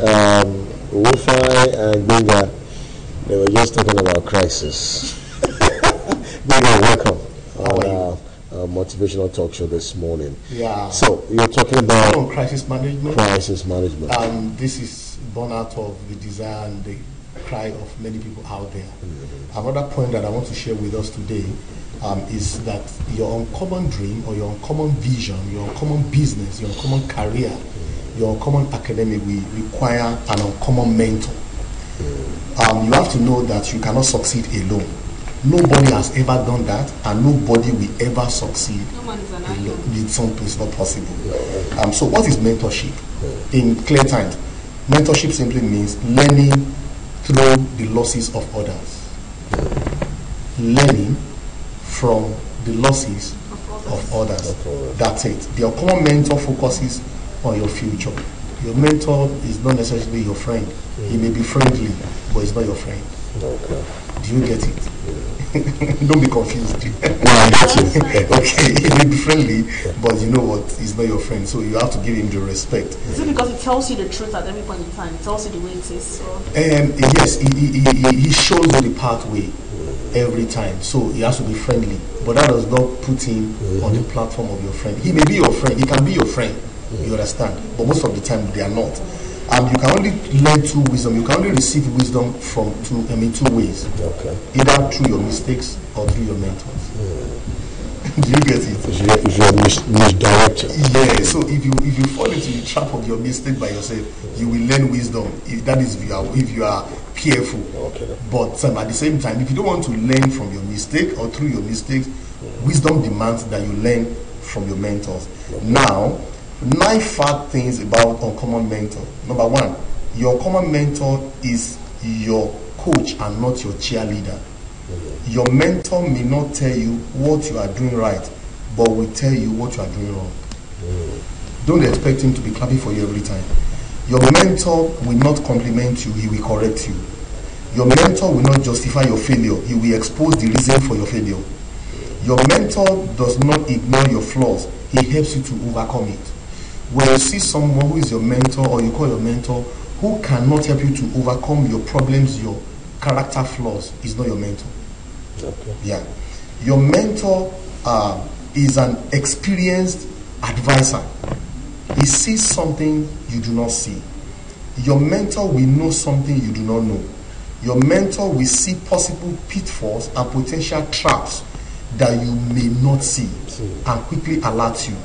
um, Wofai and Benga, they were just talking about crisis. Benga, welcome on our, our motivational talk show this morning. Yeah. So you're talking about on crisis management. crisis management. Um, this is born out of the desire and the cry of many people out there. Another point that I want to share with us today um, is that your uncommon dream or your uncommon vision, your uncommon business, your uncommon career, your common academic will require an uncommon mentor. Um, you have to know that you cannot succeed alone. Nobody has ever done that, and nobody will ever succeed No man is an alone. island. It's something it's not possible. Um, so, what is mentorship? In clear times, mentorship simply means learning through the losses of others, learning from the losses of others. Of others. That's it. The common mentor focuses on your future. Your mentor is not necessarily your friend. He may be friendly, but he's not your friend. okay. Do you get it? Don't be confused. I got you. okay, he may be friendly, but you know what? He's not your friend, so you have to give him the respect. Is it because he tells you the truth at every point in time? It tells you the way it is. So And yes, he, he, he, he- he shows you the pathway every time, so he has to be friendly. But that does not put him on the mm-hmm. platform of your friend. He may be your friend, he can be your friend, you understand? But most of the time, they are not. Um, you can only learn through wisdom. You can only receive wisdom from two, I mean, two ways. Okay. Either through your mistakes or through your mentors. Do you get it? If you're, if you're mis- misdirected. Yeah, so if you if you fall into the trap of your mistake by yourself, you will learn wisdom. If that is if you are if you are careful. Okay. But um, at the same time, if you don't want to learn from your mistake or through your mistakes, wisdom demands that you learn from your mentors. Now, nine fact things about uncommon mentor. Number one, your uncommon mentor is your coach and not your cheerleader. Your mentor may not tell you what you are doing right, but will tell you what you are doing wrong. Don't expect him to be clapping for you every time. Your mentor will not compliment you, he will correct you. Your mentor will not justify your failure, he will expose the reason for your failure. Your mentor does not ignore your flaws, he helps you to overcome it. When you see someone who is your mentor or you call your mentor who cannot help you to overcome your problems, your character flaws, is not your mentor. Okay. Yeah. Your mentor uh, is an experienced advisor. He sees something you do not see. Your mentor will know something you do not know. Your mentor will see possible pitfalls and potential traps that you may not see and quickly alert you.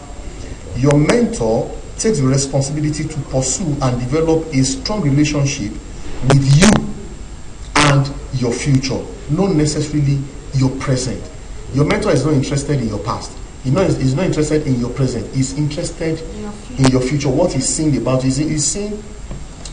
Your mentor takes the responsibility to pursue and develop a strong relationship with you and your future, not necessarily your present. Your mentor is not interested in your past. He's not, he's not interested in your present. He's interested In your in your future. What he's seeing about is he's seeing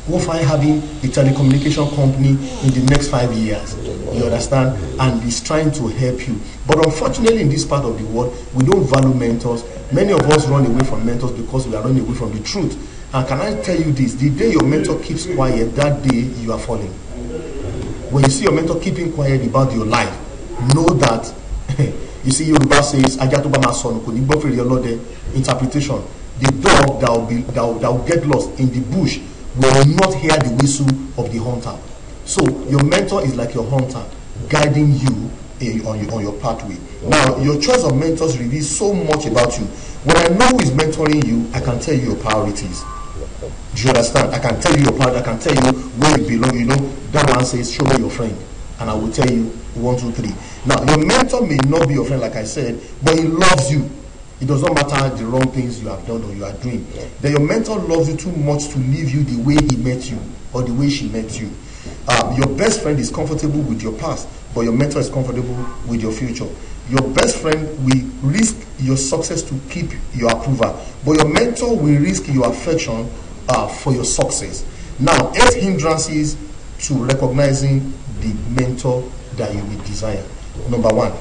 Wofai having a telecommunication company in the next five years. You understand? And he's trying to help you. But unfortunately, in this part of the world, we don't value mentors. Many of us run away from mentors because we are running away from the truth. And can I tell you this? The day your mentor keeps quiet, that day you are falling. When you see your mentor keeping quiet about your life, know that you see Yoruba says ní gbọ́ fèrè ọlọ́dẹ interpretation the dog that will be that will, that will get lost in the bush will not hear the whistle of the hunter so your mentor is like your hunter guiding you in, on your on your pathway now your choice of mentors reveals so much about you when I know who is mentoring you I can tell you your priorities do you understand? I can tell you your part. I can tell you where you belong. You know, that one says, show me your friend. And I will tell you one, two, three. Now, your mentor may not be your friend, like I said, but he loves you. It does not matter the wrong things you have done or you are doing. That your mentor loves you too much to leave you the way he met you or the way she met you. Um, your best friend is comfortable with your past, but your mentor is comfortable with your future. Your best friend will risk your success to keep your approval, but your mentor will risk your affection uh, for your success. Now, eight hindrances to recognizing the mentor that you will desire. Number one,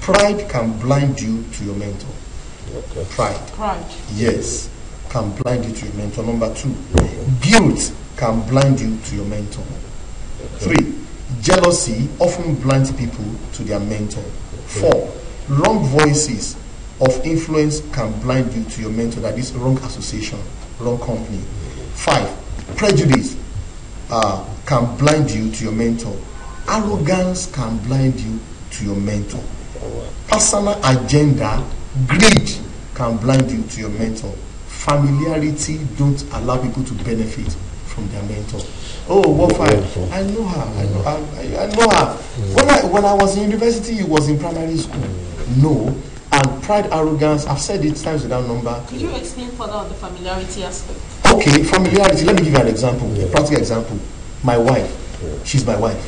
pride can blind you to your mentor. Okay. Pride. pride. Yes, can blind you to your mentor. Number two, guilt can blind you to your mentor. Three, jealousy often blinds people to their mentor. Four, wrong voices of influence can blind you to your mentor. That is wrong association, wrong company. Five, prejudice uh, can blind you to your mentor. Arrogance can blind you to your mentor. Personal agenda, greed can blind you to your mentor. Familiarity don't allow people to benefit from their mentor. Oh, what Wonderful. I know her. I know, I, I know her. Mm. When I when I was in university, it was in primary school. Mm. No, and pride, arrogance. I've said it times without number. Could you explain further on the familiarity aspect? Okay, familiarity. Let me give you an example, a practical example. My wife, she's my wife.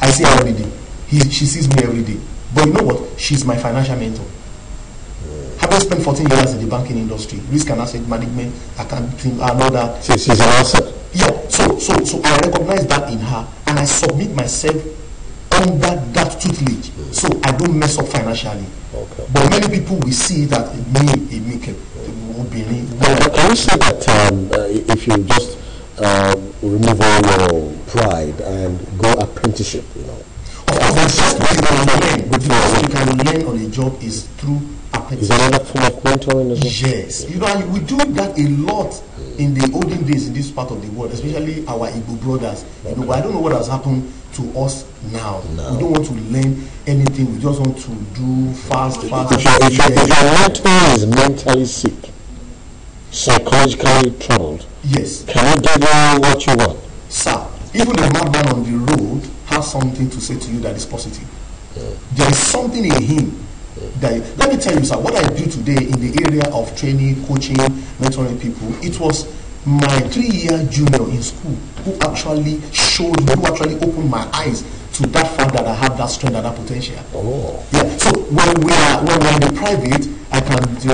I see her every day. He, she sees me every day. But you know what? She's my financial mentor. Having spent 14 years in the banking industry, risk and asset management, accounting, and all that. She, she's an asset. Yeah, so so so I recognize that in her, and I submit myself under that tutelage, so I don't mess up financially. Okay. But many people will see that me, Emike, obìnrin, But can you say that um, uh, if you just um, remove all your pride and go apprenticeship, you know? The you can learn, the on a job is through Is apprenticeship. another form of mentoring as well? Yes, you know, we do that a lot in the olden days in this part of the world, especially our Igbo brothers. You know, but I don't know what has happened to us now. No. We don't want to learn anything. We just want to do fast, fast. If, your- if, if your mentor is mentally sick, psychologically troubled, yes, can he give you what you want? sir. Even a madman on the road has something to say to you that is positive. There is something in him that let me tell you, sir. What I do today in the area of training, coaching, mentoring people, it was my three-year junior in school who actually showed me, who actually opened my eyes to that fact that I have that strength and that potential. Oh. Yeah. So when we are when we're in the private, I can do,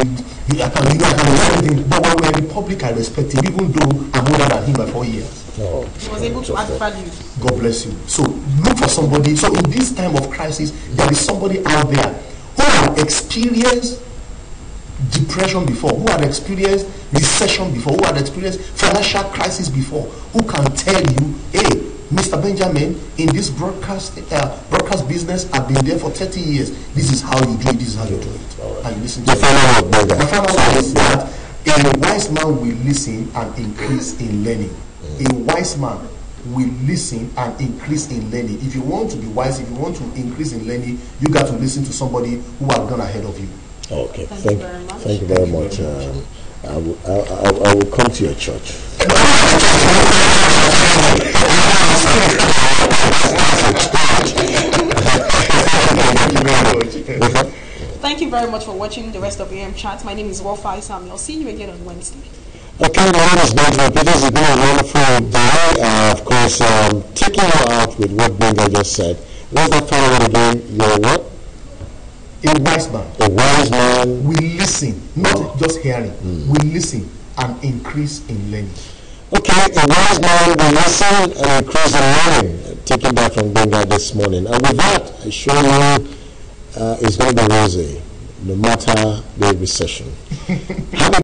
I can you know, I can do everything. But when we're in the public, I respect him, even though I'm older than him by four years. He was able to add value. God bless you. So look for somebody. So in this time of crisis, there is somebody out there who had experienced depression before, who had experienced recession before, who had experienced financial crisis before, who can tell you, hey, Mr. Benjamin, in this broadcast uh, broadcast business, I've been there for 30 years. This is how you do it. This is how you do it. And you listen to The final word. The final word is that a wise man will listen and increase in learning. A wise man will listen and increase in learning. If you want to be wise, if you want to increase in learning, you got to listen to somebody who has gone ahead of you. Okay. Thank Thank, you very much. Thank you very much. Um, I, will, I, I, I will come to your church. Thank you very much. Thank you very much for watching the rest of AM Chat. My name is Wofai Samuel. See you again on Wednesday. Okay, my name is Benjamin Peters. It's been a wonderful day. Uh, of course, um, taking you out with what Benga just said. What's that final word again? You're what? A wise man A wise man. We listen, not just hearing, We listen and increase in learning. Okay, a wise man will listen and increase in learning. Taking that from Benga this morning. And with that, I show you, uh, it's going to be rosy, no matter the recession.